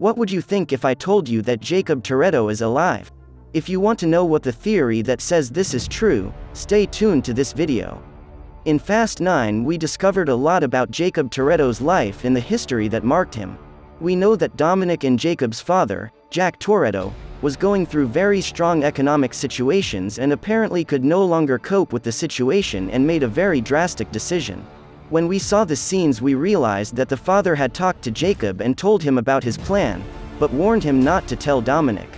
What would you think if I told you that Jacob Toretto is alive? If you want to know what the theory that says this is true, stay tuned to this video. In Fast 9 we discovered a lot about Jacob Toretto's life and the history that marked him. We know that Dominic and Jacob's father, Jack Toretto, was going through very strong economic situations and apparently could no longer cope with the situation and made a very drastic decision. When we saw the scenes we realized that the father had talked to Jacob and told him about his plan, but warned him not to tell Dominic.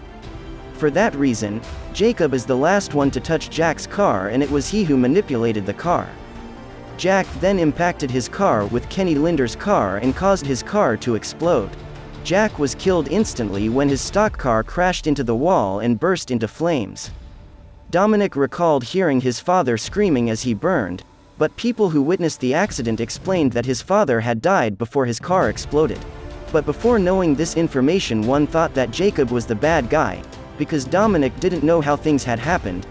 For that reason, Jacob is the last one to touch Jack's car and it was he who manipulated the car. Jack then impacted his car with Kenny Linder's car and caused his car to explode. Jack was killed instantly when his stock car crashed into the wall and burst into flames. Dominic recalled hearing his father screaming as he burned, but people who witnessed the accident explained that his father had died before his car exploded. But before knowing this information one thought that Jacob was the bad guy, because Dominic didn't know how things had happened,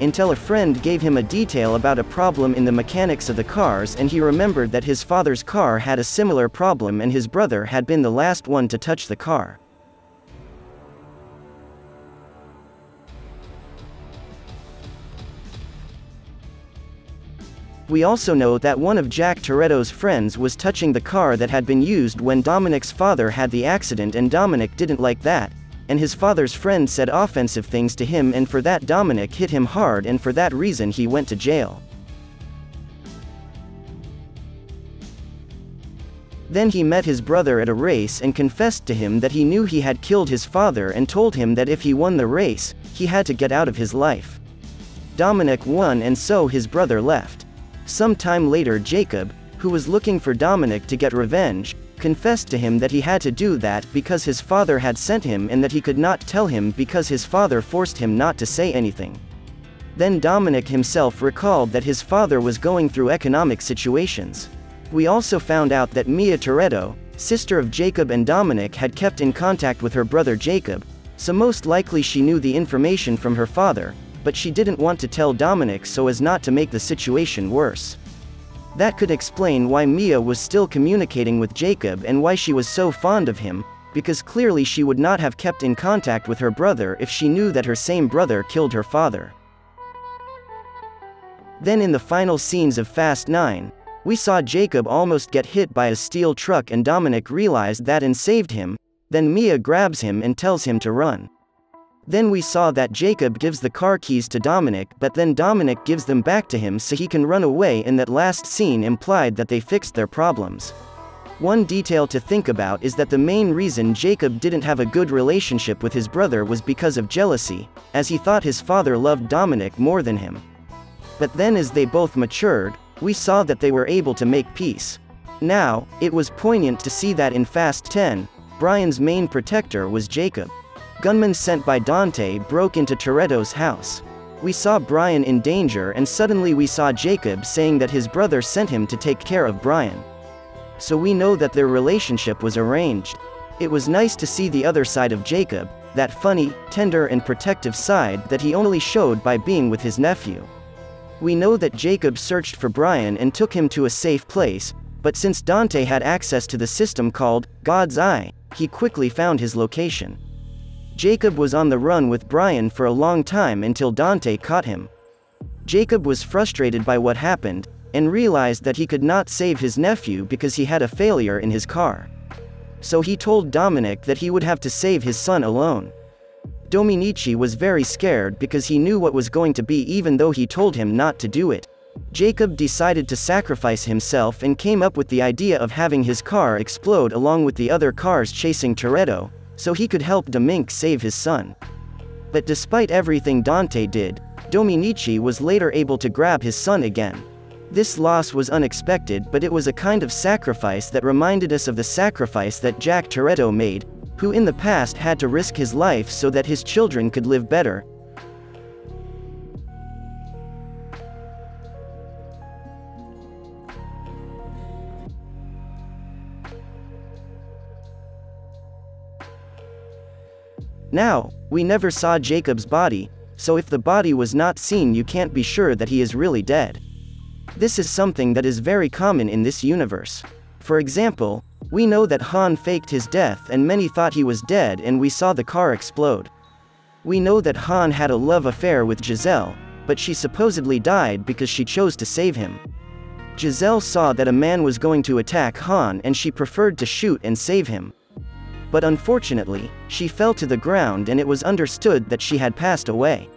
until a friend gave him a detail about a problem in the mechanics of the cars and he remembered that his father's car had a similar problem and his brother had been the last one to touch the car. We also know that one of Jack Toretto's friends was touching the car that had been used when Dominic's father had the accident and Dominic didn't like that, and his father's friend said offensive things to him and for that Dominic hit him hard and for that reason he went to jail. Then he met his brother at a race and confessed to him that he knew he had killed his father and told him that if he won the race, he had to get out of his life. Dominic won and so his brother left. Some time later Jacob, who was looking for Dominic to get revenge, confessed to him that he had to do that because his father had sent him and that he could not tell him because his father forced him not to say anything. Then Dominic himself recalled that his father was going through economic situations. We also found out that Mia Toretto, sister of Jacob and Dominic had kept in contact with her brother Jacob, so most likely she knew the information from her father, but she didn't want to tell Dominic so as not to make the situation worse. That could explain why Mia was still communicating with Jacob and why she was so fond of him, because clearly she would not have kept in contact with her brother if she knew that her same brother killed her father. Then in the final scenes of Fast 9, we saw Jacob almost get hit by a steel truck and Dominic realized that and saved him, then Mia grabs him and tells him to run. Then we saw that Jacob gives the car keys to Dominic but then Dominic gives them back to him so he can run away and that last scene implied that they fixed their problems. One detail to think about is that the main reason Jacob didn't have a good relationship with his brother was because of jealousy, as he thought his father loved Dominic more than him. But then as they both matured, we saw that they were able to make peace. Now, it was poignant to see that in Fast 10, Brian's main protector was Jacob. Gunmen sent by Dante broke into Toretto's house. We saw Brian in danger and suddenly we saw Jacob saying that his brother sent him to take care of Brian. So we know that their relationship was arranged. It was nice to see the other side of Jacob, that funny, tender and protective side that he only showed by being with his nephew. We know that Jacob searched for Brian and took him to a safe place, but since Dante had access to the system called God's Eye, he quickly found his location. Jacob was on the run with Brian for a long time until Dante caught him. Jacob was frustrated by what happened, and realized that he could not save his nephew because he had a failure in his car. So he told Dominic that he would have to save his son alone. Dominici was very scared because he knew what was going to be even though he told him not to do it. Jacob decided to sacrifice himself and came up with the idea of having his car explode along with the other cars chasing Toretto, so he could help Dominic save his son. But despite everything Dante did, Dominici was later able to grab his son again. This loss was unexpected but it was a kind of sacrifice that reminded us of the sacrifice that Jack Toretto made, who in the past had to risk his life so that his children could live better, Now, we never saw Jacob's body, so if the body was not seen you can't be sure that he is really dead. This is something that is very common in this universe. For example, We know that Han faked his death and many thought he was dead and we saw the car explode. We know that Han had a love affair with Gisele, but she supposedly died because she chose to save him. Gisele saw that a man was going to attack Han and she preferred to shoot and save him. But unfortunately, she fell to the ground and it was understood that she had passed away.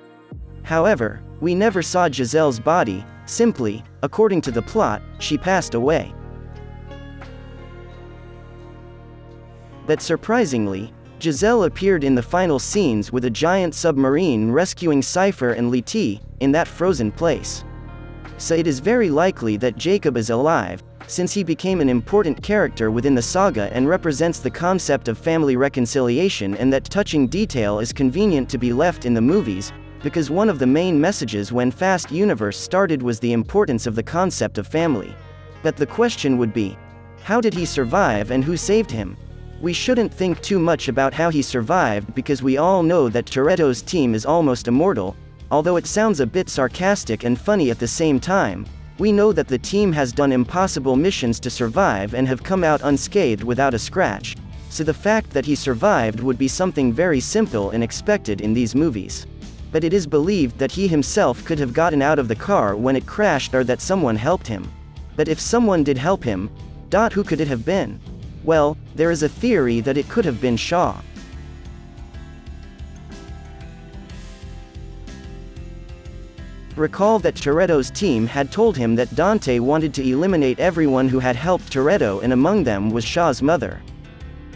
However, we never saw Gisele's body, simply, according to the plot, she passed away. But surprisingly, Giselle appeared in the final scenes with a giant submarine rescuing Cipher and Letty, in that frozen place. So it is very likely that Jacob is alive, since he became an important character within the saga and represents the concept of family reconciliation and that touching detail is convenient to be left in the movies, because one of the main messages when Fast Universe started was the importance of the concept of family. But the question would be, how did he survive and who saved him? We shouldn't think too much about how he survived because we all know that Toretto's team is almost immortal, although it sounds a bit sarcastic and funny at the same time, we know that the team has done impossible missions to survive and have come out unscathed without a scratch, so the fact that he survived would be something very simple and expected in these movies. But it is believed that he himself could have gotten out of the car when it crashed or that someone helped him. But if someone did help him, dot who could it have been? Well, there is a theory that it could have been Shaw. Recall that Toretto's team had told him that Dante wanted to eliminate everyone who had helped Toretto and among them was Shaw's mother.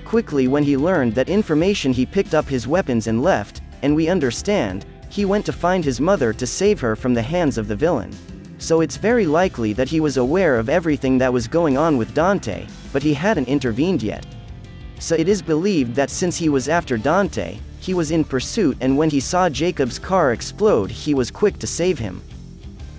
Quickly when he learned that information he picked up his weapons and left, and we understand, he went to find his mother to save her from the hands of the villain. So it's very likely that he was aware of everything that was going on with Dante, but he hadn't intervened yet. So it is believed that since he was after Dante, he was in pursuit and when he saw Jacob's car explode he was quick to save him.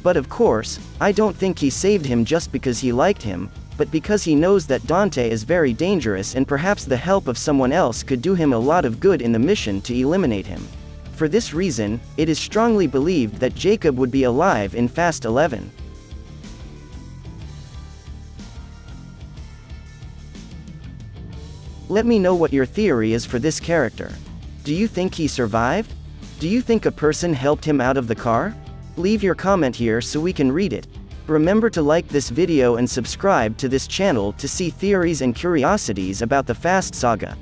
But of course, I don't think he saved him just because he liked him, but because he knows that Dante is very dangerous and perhaps the help of someone else could do him a lot of good in the mission to eliminate him. For this reason, it is strongly believed that Jacob would be alive in Fast 11. Let me know what your theory is for this character. Do you think he survived? Do you think a person helped him out of the car? Leave your comment here so we can read it. Remember to like this video and subscribe to this channel to see theories and curiosities about the Fast Saga.